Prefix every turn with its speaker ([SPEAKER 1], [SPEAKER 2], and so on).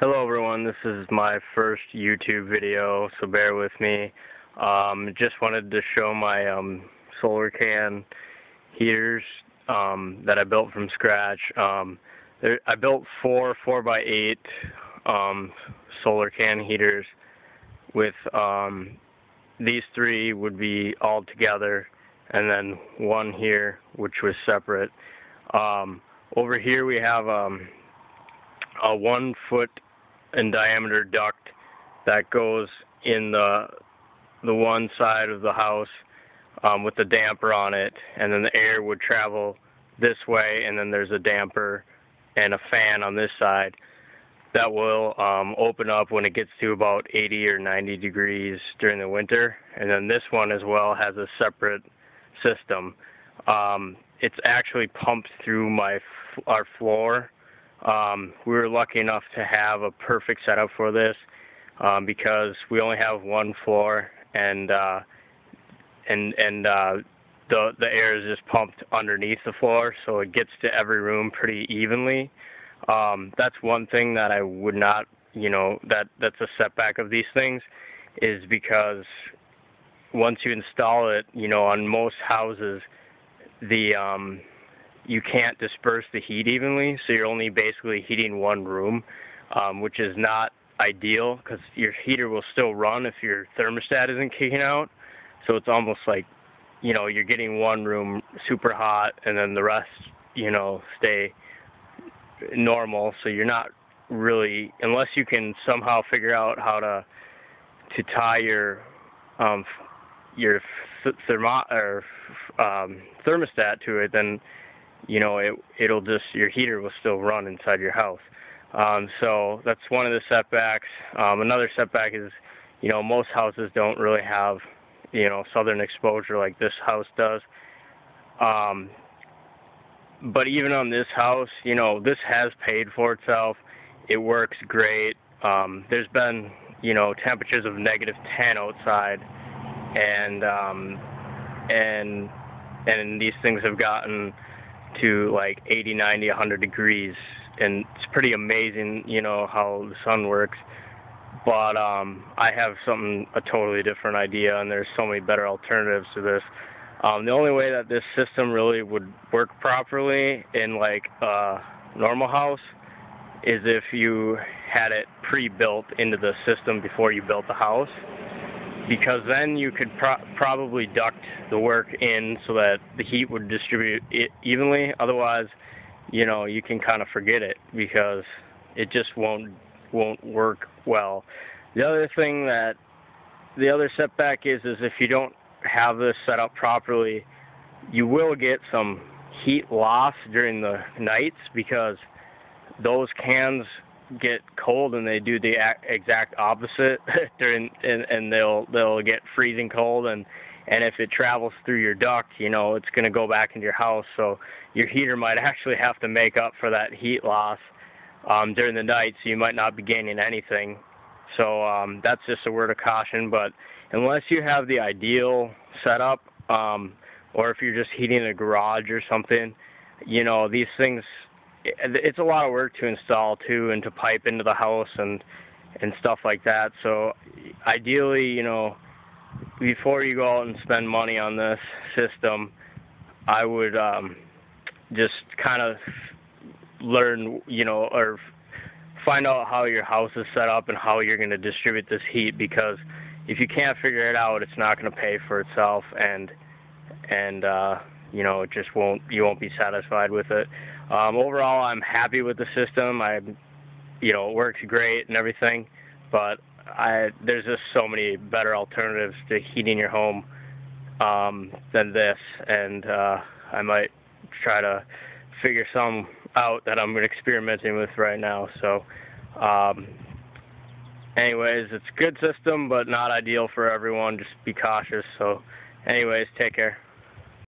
[SPEAKER 1] Hello everyone, this is my first YouTube video, so bear with me. Um, just wanted to show my um, solar can heaters um, that I built from scratch. Um, there, I built four 4x8 um, solar can heaters with um, these three would be all together and then one here which was separate. Over here we have a one foot in diameter duct that goes in the the one side of the house um, with the damper on it, and then the air would travel this way, and then there's a damper and a fan on this side that will um, open up when it gets to about 80 or 90 degrees during the winter. And then this one as well has a separate system. Um, it's actually pumped through my our floor um, we were lucky enough to have a perfect setup for this um, because we only have one floor and uh, and and uh, the the air is just pumped underneath the floor, so it gets to every room pretty evenly. Um, that's one thing that I would not, you know, that that's a setback of these things, is because once you install it, you know, on most houses, the um, you can't disperse the heat evenly, so you're only basically heating one room, um, which is not ideal because your heater will still run if your thermostat isn't kicking out. So it's almost like, you know, you're getting one room super hot and then the rest, you know, stay normal. So you're not really, unless you can somehow figure out how to to tie your um, your thermo or um, thermostat to it, then you know, it it'll just your heater will still run inside your house. Um, so that's one of the setbacks. Um, another setback is, you know, most houses don't really have, you know, southern exposure like this house does. Um, but even on this house, you know, this has paid for itself. It works great. Um, there's been, you know, temperatures of negative 10 outside, and um, and and these things have gotten to like 80, 90, 100 degrees, and it's pretty amazing, you know, how the sun works. But um, I have something a totally different idea, and there's so many better alternatives to this. Um, the only way that this system really would work properly in like a normal house is if you had it pre-built into the system before you built the house because then you could pro probably duct the work in so that the heat would distribute it evenly. Otherwise, you know, you can kind of forget it because it just won't won't work well. The other thing that the other setback is is if you don't have this set up properly, you will get some heat loss during the nights because those cans get cold and they do the exact opposite during and, and they'll they'll get freezing cold and and if it travels through your duct you know it's going to go back into your house. So your heater might actually have to make up for that heat loss um, during the night so you might not be gaining anything. So um, that's just a word of caution but unless you have the ideal setup um, or if you're just heating a garage or something you know these things it's a lot of work to install too and to pipe into the house and and stuff like that. So ideally you know before you go out and spend money on this system I would um just kind of learn you know or find out how your house is set up and how you're going to distribute this heat because if you can't figure it out it's not going to pay for itself and and uh you know it just won't you won't be satisfied with it um, overall, I'm happy with the system. I, you know, it works great and everything, but I there's just so many better alternatives to heating your home um, than this, and uh, I might try to figure some out that I'm experimenting with right now. So, um, anyways, it's a good system, but not ideal for everyone. Just be cautious. So, anyways, take care.